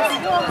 何?